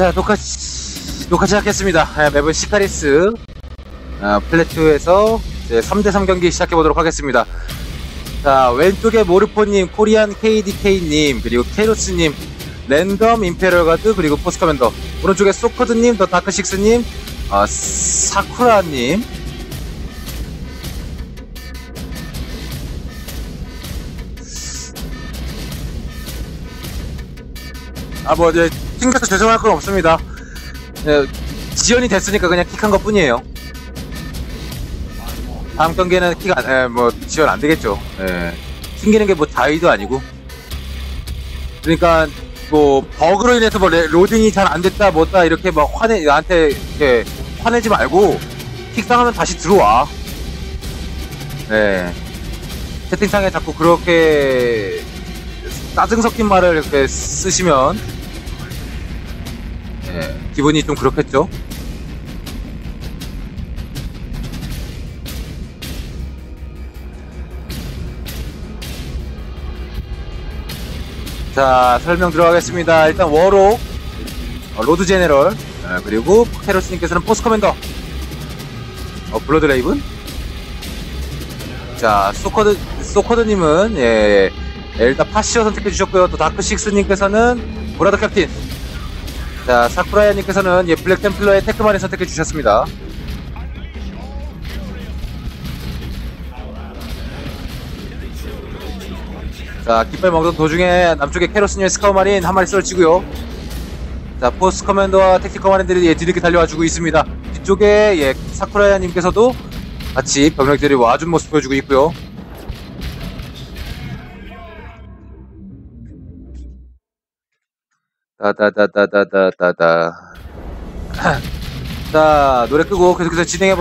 자, 녹화, 시- 녹화 시작했습니다. 아, 맵은 시카리스, 아, Plateau에서 3대3 경기 시작해보도록 하겠습니다. 자, 왼쪽에 모르포님, 코리안 KDK님, 그리고 케로스님, random Imperial Guard, 그리고 Force Commander. 오른쪽에 소커드님, 더 다크식스님, 아, 사쿠라님, 아, 뭐, 이제, 튕겨서 죄송할 건 없습니다. 예, 지연이 됐으니까 그냥 킥한 것 뿐이에요. 다음 경기에는 킥 안, 예, 뭐, 지연 안 되겠죠. 예. 튕기는 게 뭐 자의도 아니고. 그러니까, 뭐, 버그로 인해서 뭐, 레- 로딩이 잘 안 됐다, 뭐다, 이렇게 막 화내, 나한테, 이렇게, 화내지 말고, 킥 당하면 다시 들어와. 네. 채팅창에 자꾸 그렇게, 짜증 섞인 말을 이렇게 쓰시면, 예, 기분이 좀 그렇겠죠? 자, 설명 들어가겠습니다. 일단 워로, 어, Lord General, 아, 그리고 케로스님께서는 Force Commander, 어, Blood Raven. 자, 소커드, 소커드님은, 예, 예, 일단 Farseer 선택해 주셨고요. 또 다크 식스님께서는 Brother Captain. 자, 사쿠라야님께서는 예, Black Templar의 Techmarine을 선택해 주셨습니다. 자, 깃발 먹던 도중에 남쪽에 케로스님의 Scout Marine 한 마리 썰리고요. 자, Force Commander와 Tactical Marine들이 예, 뒤늦게 달려와 주고 있습니다. 뒤쪽에 예, 사쿠라야님께서도 같이 병력들이 와준 모습 보여주고 있고요. 따다다다다다다다. 자, 노래 끄고 계속해서 진행해